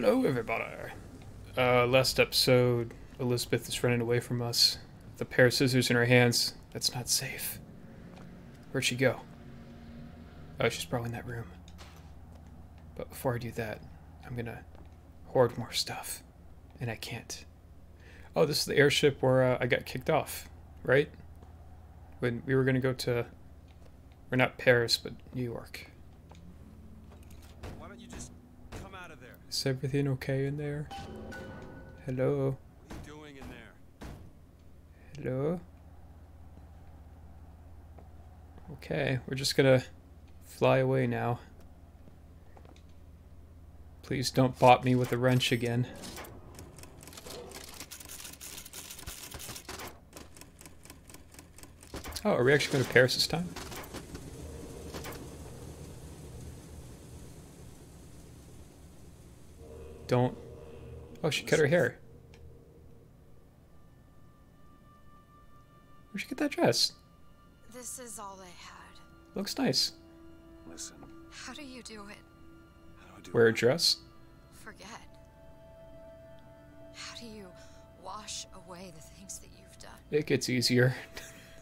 Hello, everybody. Uh, last episode, Elizabeth is running away from us. The pair of scissors in her hands. That's not safe. Where'd she go? Oh, she's probably in that room. But before I do that, I'm gonna hoard more stuff. And I can't. Oh, this is the airship where uh, I got kicked off, right? When we were gonna go to... We're not Paris, but New York. Why don't you just come out of there? Is everything okay in there? Hello? Doing in there? Hello? Okay, we're just gonna fly away now. Please don't bot me with a wrench again. Oh, are we actually going to Paris this time? Don't. Oh, she cut her hair. Where'd she get that dress? This is all I had. Looks nice. Listen, How do you do it? how do I do Wear a dress? Forget. How do you wash away the things that you've done? It gets easier.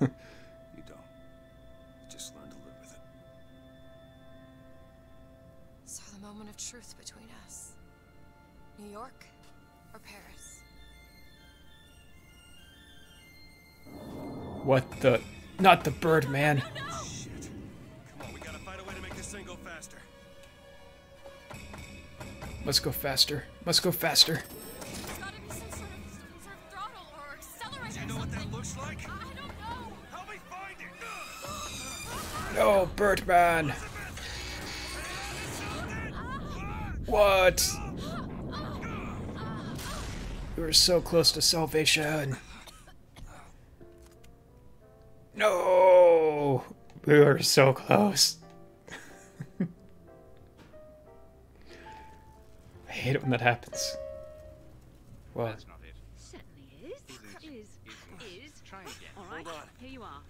You don't. You just learn to live with it. So the moment of truth between us. New York or Paris? What the? Not the bird, man. Shit. Come on, we gotta find a way to make this thing go faster. Must go faster. Must go faster. There's gotta be some sort of, some throttle or accelerator. Do you know what that looks like? I don't know. Help me find it! No, Birdman. What? We were so close to salvation. No, we were so close. I hate it when that happens. Well, That's not it. Certainly is. Is. Is. Try again. All right. Hold on. Here you are.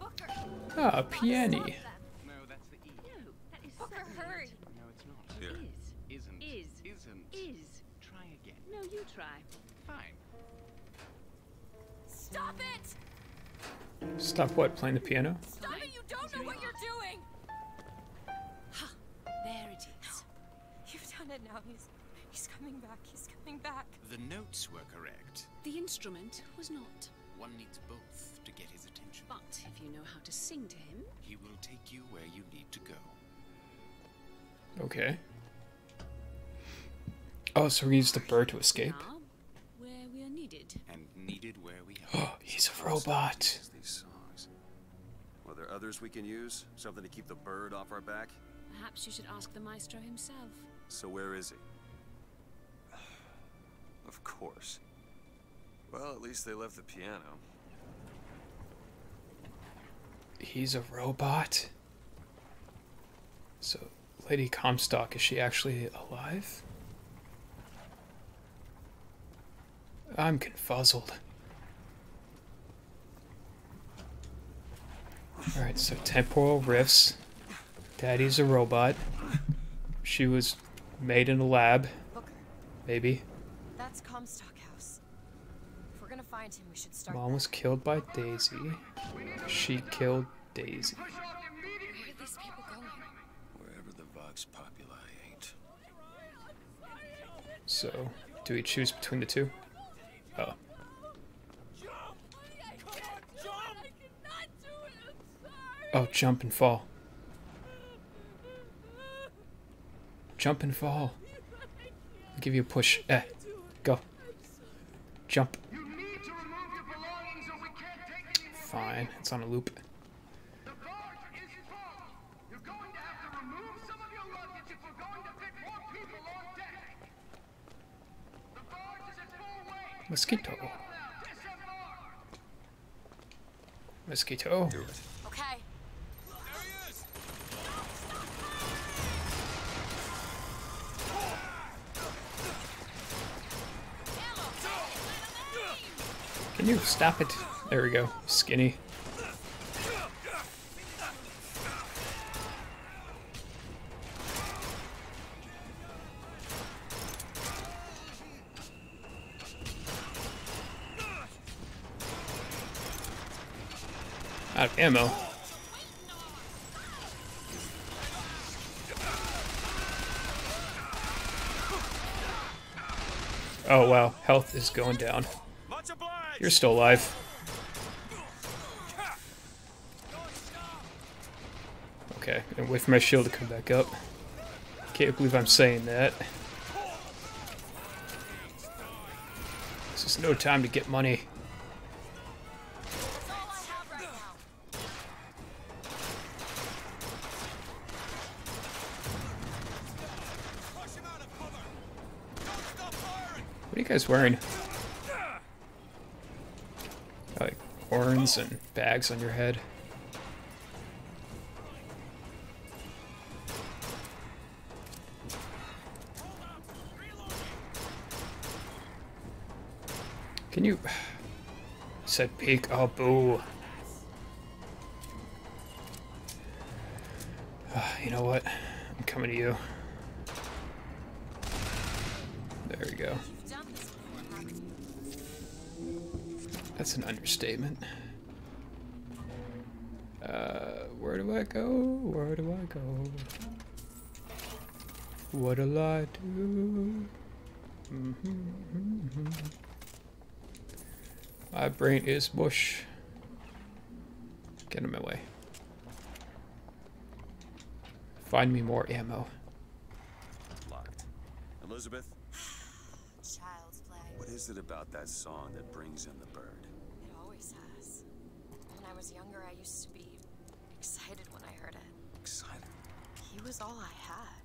Booker! ah, peony. No, that's the E. No, that is Booker, certainly hurry. not. No, it's not. Here. Is. Isn't. Is. Isn't. Is. Try again. No, you try. Fine. Stop it! Stop what? Playing the piano? Stop it! You don't know what you're doing! There it is. You've done it now. He's he's coming back. He's coming back. The notes were correct. The instrument was not. One needs both to get his attention. But if you know how to sing to him, He will take you where you need to go. Okay. Oh, so we use the bird to escape? where we are needed. And needed where we Oh, he's a robot. These songs. Are there others we can use? Something to keep the bird off our back? Perhaps you should ask the maestro himself. So where is he? Of course. Well, at least they left the piano. He's a robot? So, Lady Comstock, is she actually alive? I'm confuzzled. Alright, so temporal rifts. Daddy's a robot. She was made in a lab, Booker, maybe. that's Comstock House. If we're gonna find him, we should start. Mom was killed by Daisy. She killed Daisy. Where are these people going? Wherever the Vox Populi ain't. So, do we choose between the two? Oh. Oh, jump and fall. Jump and fall. I'll give you a push. Eh. Go. Jump. You need to remove your belongings or we can't take any more. Fine. It's on a loop. Mosquito. Mosquito. Okay. Can you stop it? There we go. Skinny. Ammo. Oh wow, health is going down. You're still alive. Okay, and wait for my shield to come back up. Can't believe I'm saying that. This is no time to get money. What are you guys wearing? Like horns and bags on your head. Can you said peek? Oh boo. Ah, you know what? I'm coming to you. There we go. You've done this before, haven't you? That's an understatement. Uh, where do I go? Where do I go? What'll I do? Mhm. My brain is mush. Get in my way. Find me more ammo. Locked. Elizabeth, Child's play. what is it about that song that brings in the bird? It always has. When I was younger, I used to be excited when I heard it. Excited. He was all I had.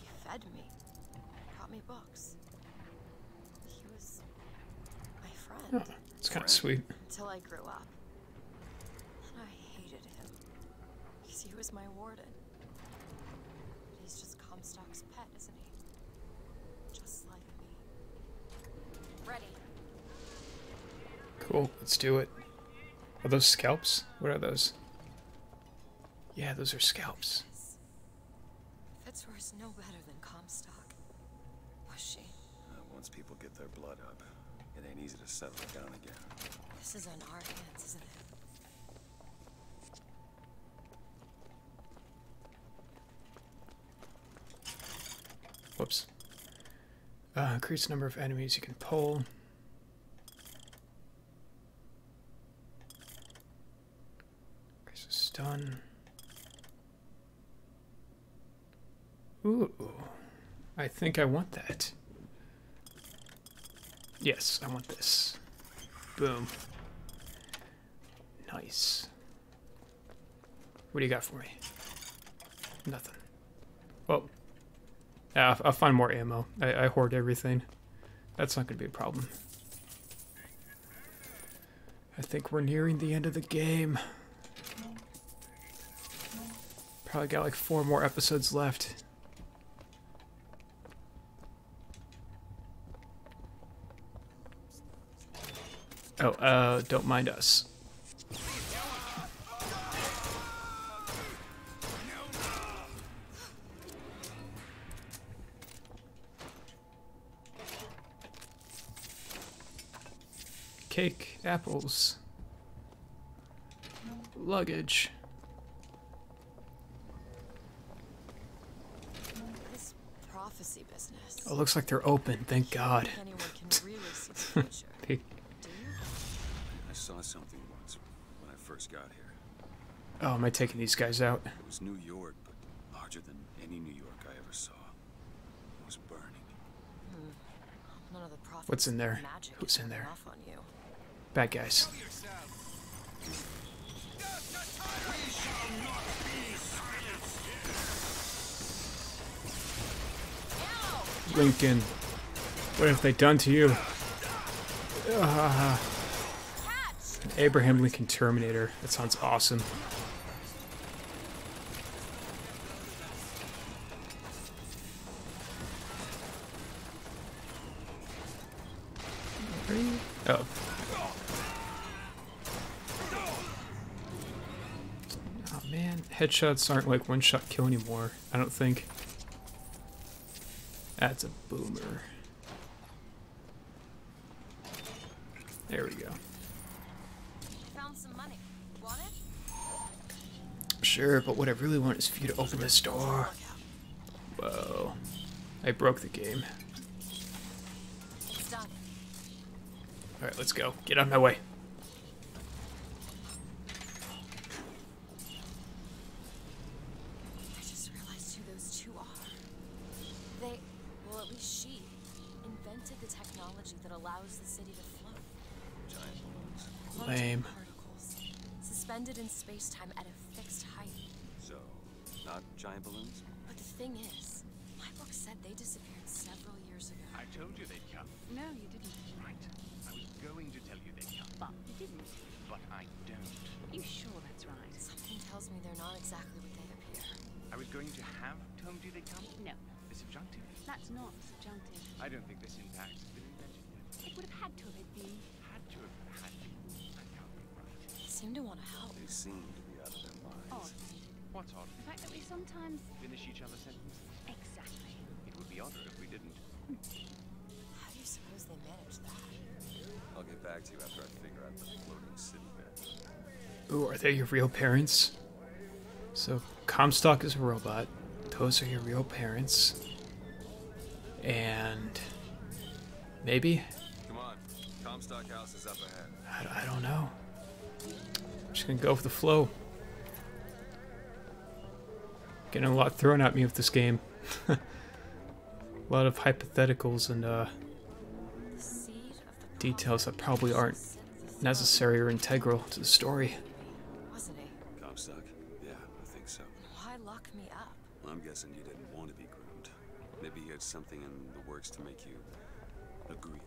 He fed me, brought me books. He was my friend hmm, Oh, it's kind of sweet. until I grew up. And I hated him because he was my warden. But he's just Comstock's pet, isn't he? Just like me. Ready. Cool, let's do it. Are those scalps? What are those? Yeah, those are scalps. Fitzroy's no better than Comstock. Was she? Uh, once people get their blood up, it ain't easy to settle it down again. This is on our hands, isn't it? Whoops. Uh, increase the number of enemies you can pull. Stun. Ooh. I think I want that. Yes, I want this. Boom. Nice. What do you got for me? Nothing. Well, yeah, I'll, I'll find more ammo. I, I hoard everything. That's not going to be a problem. I think we're nearing the end of the game. Probably got like four more episodes left. Oh, uh, don't mind us. Cake, apples, luggage. Oh, looks like they're open. Thank God. think anyone can really see the future. Hey, Do you? I saw something once when I first got here. Oh, am I taking these guys out? It was New York, but larger than any New York I ever saw. It was burning. Hmm. None of the prophets What's in there? Magic Who's in there? On you. Bad guys. Lincoln, what have they done to you? Ah. Abraham Lincoln Terminator. That sounds awesome. Oh. Oh man, headshots aren't like one shot kill anymore, I don't think. That's a boomer. There we go. Found some money. Want it? Sure, but what I really want is for you to open this door. Whoa. I broke the game. Alright, let's go. Get on my way. I just realized who those two are. They, well, at least she, invented the technology that allows the city to float. Giant balloons. Lame. particles, suspended in space-time at a fixed height. So, not giant balloons? But the thing is, my book said they disappeared several years ago. I told you they'd come. No, you didn't. Right. I was going to tell you they'd come. But you didn't. But I don't. Are You sure that's right? Something tells me they're not exactly what they appear. I was going to have told you they'd come. No, The subjunctive. that's not subjunctive. I don't think this syntax has been invented yet. It would have had to have been. Had to have had to. That can't be right. They seem to want to help. They seem to be out of their Odd. minds. What's odd? The fact that we sometimes. Finish each other's sentences. Exactly. It would be odder if we didn't. How do you suppose they managed that? I'll get back to you after I figure out the floating city bit. Ooh, are they your real parents? So, Comstock is a robot. Those are your real parents. And. Maybe? Come on. Comstock House is up ahead. I, I don't know. I'm just gonna go with the flow. Getting a lot thrown at me with this game. a lot of hypotheticals and uh, The seed of the details that probably aren't sits at the throne, necessary or integral to the story. Wasn't he? Comstock? Yeah, I think so. Why lock me up? I'm guessing you didn't want to be groomed. Maybe you had something in the works to make you agreeable.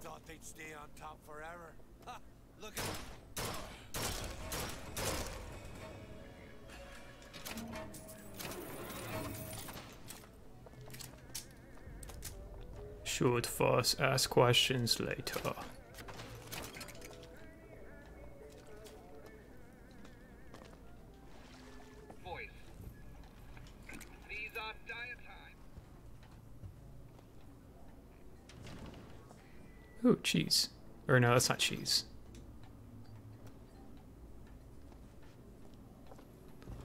Thought they'd stay on top forever. Ha! Look at Should first ask questions later. Cheese. Or no, that's not cheese.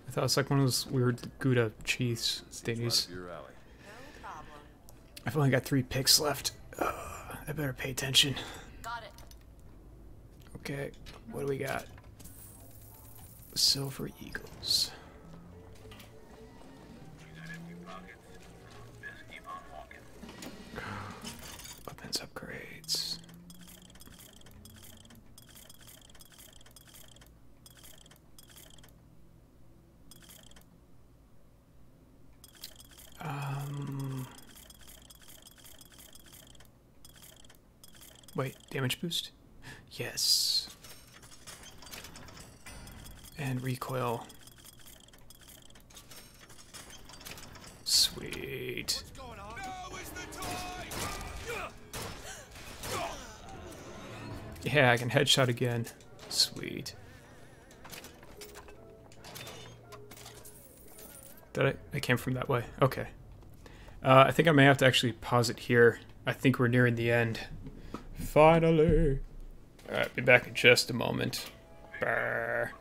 I thought it was like one of those weird Gouda cheese Seems right thingies. up your alley. No problem. I've only got three picks left. Uh, I better pay attention. Got it. Okay, what do we got? Silver Eagles. Weapons upgrades. Wait, damage boost? Yes. And recoil. Sweet. Yeah, I can headshot again. Sweet. Did I? I came from that way. Okay. Uh, I think I may have to actually pause it here. I think we're nearing the end. Finally. Alright, be back in just a moment. Brr.